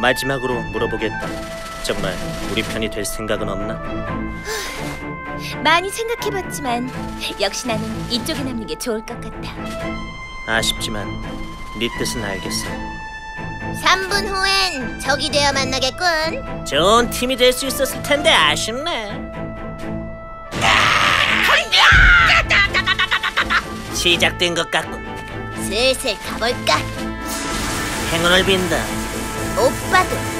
마지막으로 물어보겠다. 정말 우리 편이 될 생각은 없나? 많이 생각해봤지만 역시 나는 이쪽에 남는 게 좋을 것 같아. 아쉽지만 네 뜻은 알겠어. 3분 후엔 적이 되어 만나겠군. 좋은 팀이 될 수 있었을 텐데 아쉽네. 시작된 것 같군. 슬슬 가볼까? 행운을 빈다. 오빠도.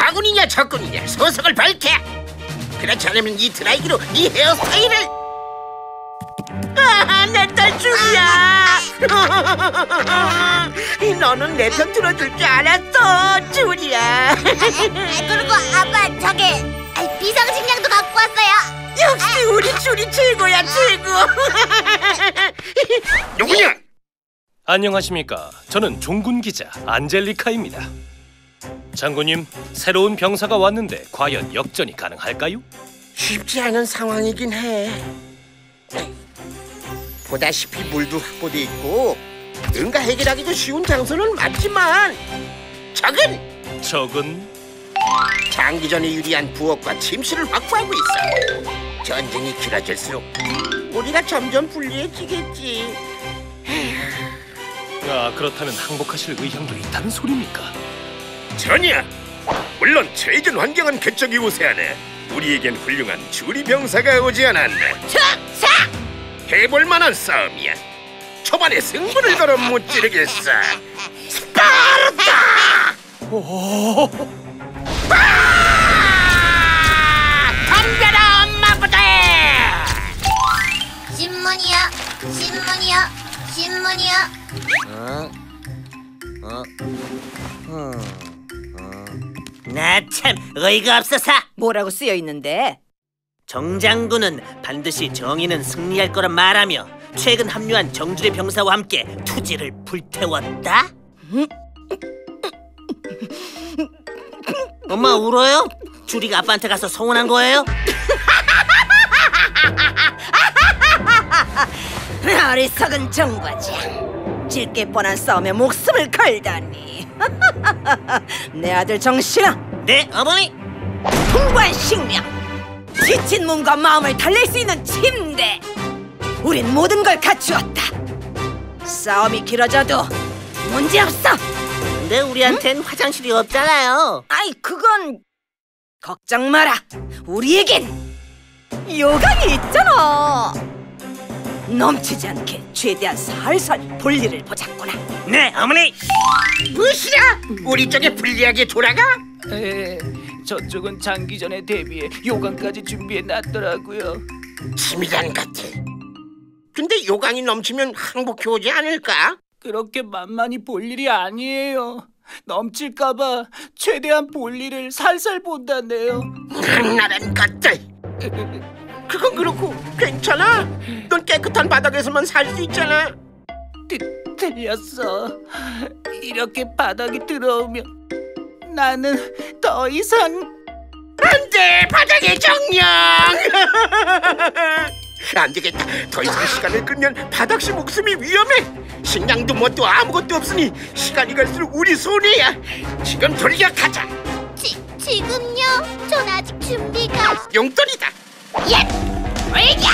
아군이냐 적군이냐 소속을 밝혀 그렇지 않으면 이 드라이기로 네 헤어스타일을 아내딸 줄이야 너는 내 편 들어줄 줄 알았어 줄이야 아, 그리고 아빠 저게 아, 비상식량도 갖고 왔어요. 역시 우리 줄이 최고야 최고 누구냐? 안녕하십니까. 저는 종군 기자 안젤리카입니다. 장군님, 새로운 병사가 왔는데 과연 역전이 가능할까요? 쉽지 않은 상황이긴 해. 보다시피 물도 확보돼 있고 응가 해결하기도 쉬운 장소는 맞지만 적은 적은 장기전에 유리한 부엌과 침실을 확보하고 있어. 전쟁이 길어질수록 우리가 점점 불리해지겠지. 아 그렇다면 항복하실 의향도 있다는 소리입니까? 전이야. 물론 최전 환경은 그쪽이 우세하네. 우리에겐 훌륭한 주리 병사가 오지 않았나. 자, 해볼 만한 싸움이야. 초반에 승부를 걸어 못 지르겠어. 스파르타! 덤벼라 엄마부터! 신문이야, 신문이야, 신문이야. 나 참 어이가 없어서 뭐라고 쓰여 있는데? 정장군은 반드시 정의는 승리할 거라 말하며 최근 합류한 정주의 병사와 함께 투지를 불태웠다. 엄마 울어요? 주리가 아빠한테 가서 서운한 거예요? 어리석은 정과장 질게 뻔한 싸움에 목숨을 걸다니 내 아들 정신아. 네, 어머니. 풍부한 식량 지친 몸과 마음을 달랠 수 있는 침대. 우린 모든 걸 갖추었다. 싸움이 길어져도 문제없어. 근데 우리한텐 화장실이 없잖아요. 아이 그건 걱정 마라. 우리에겐 요강이 있잖아 넘치지 않게 최대한 살살 볼일을 보자꾸나 네, 어머니. 무시라! 우리 쪽에 불리하게 돌아가? 에, 저쪽은 장기전에 대비해 요강까지 준비해 놨더라고요. 치밀한 같아. 근데 요강이 넘치면 항복해 오지 않을까? 그렇게 만만히 볼 일이 아니에요. 넘칠까봐 최대한 볼 일을 살살 본다네요. 나란 것들. 그건 그렇고 괜찮아. 넌 깨끗한 바닥에서만 살 수 있잖아. 트, 틀렸어. 이렇게 바닥이 들어오면 나는 더 이상 안돼 바닥에 정령. 안 되겠다. 더 이상 시간을 끌면 바닥씨 목숨이 위험해. 식량도 뭣도 아무것도 없으니 시간이 갈수록 우리 손해야. 지금 돌려가자. 지, 지금요? 전 아직 준비가. 용돈이다. 예! 올려!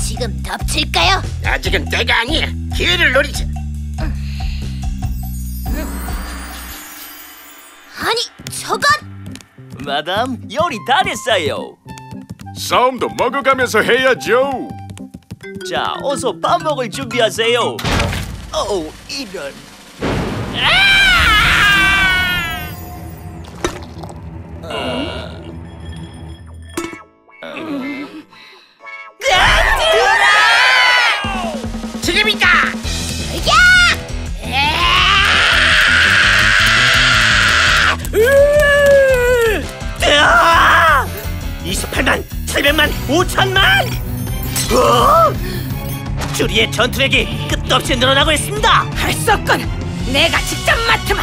지금 덮칠까요? 아직은 때가 아니야. 기회를 노리자. 아니, 저건 마담 요리 다 됐어요. 싸움도 먹어가면서 해야죠. 자, 어서 밥 먹을 준비하세요. 어, 이런. 지 5천만! 어? 주리의 전투력이 끝도 없이 늘어나고 있습니다. 할 수 없군. 내가 직접 맡으마.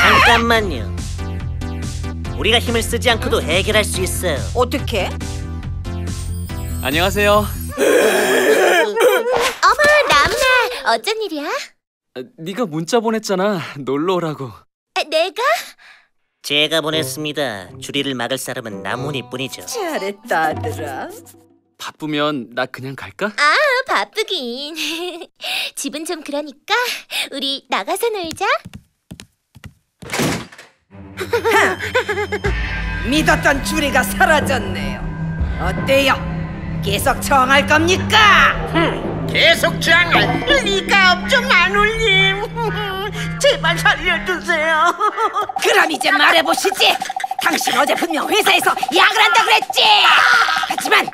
잠깐만요. 우리가 힘을 쓰지 않고도 해결할 수 있어요. 어떻게? 안녕하세요. 어머 남나 어쩐 일이야? 아, 네가 문자 보냈잖아. 놀러 오라고. 아, 내가? 제가 보냈습니다. 주리를 막을 사람은 나무니뿐이죠. 잘했다 아들아. 바쁘면 나 그냥 갈까? 아 바쁘긴 집은 좀 그러니까 우리 나가서 놀자 믿었던 주리가 사라졌네요. 어때요? 계속 정할 겁니까? 계속 장할 리가 없죠 마눌님 제발 살려주세요 그럼 이제 말해보시지. 당신 어제 분명 회사에서 약을 한다고 그랬지. 하지만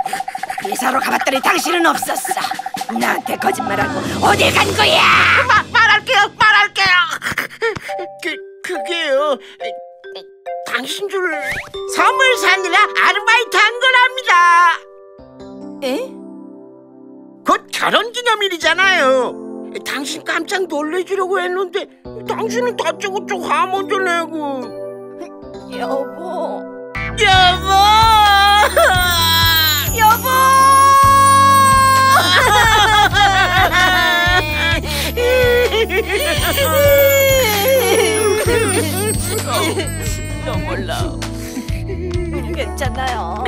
회사로 가봤더니 당신은 없었어. 나한테 거짓말하고 어딜 간 거야? 마, 말할게요 말할게요 그, 그게요 당신 줄 선물 사느라 아르바이트 한 거랍니다 에? 곧 결혼기념일이잖아요 당신 깜짝 놀래주려고 했는데 당신은 다짜고짜 화 먼저 내고 여보. 여보 여보! 너 몰라. 괜찮아요.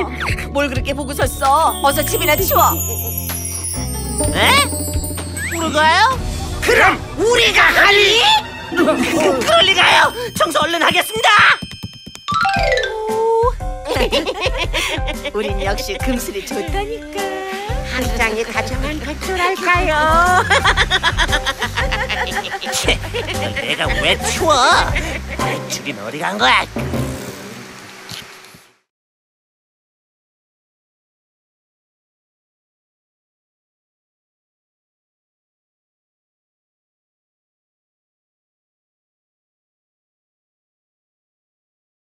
뭘 그렇게 보고 섰어? 어서 집이나 치워. 에? 우리가요? 그럼 우리가 하리 그럴 리가요! 청소 얼른 하겠습니다! 우린 역시 금슬이 좋다니까. 한 장의 가정한 백조랄까요 채, 내가 왜 치워? 주린 어디 간 거야?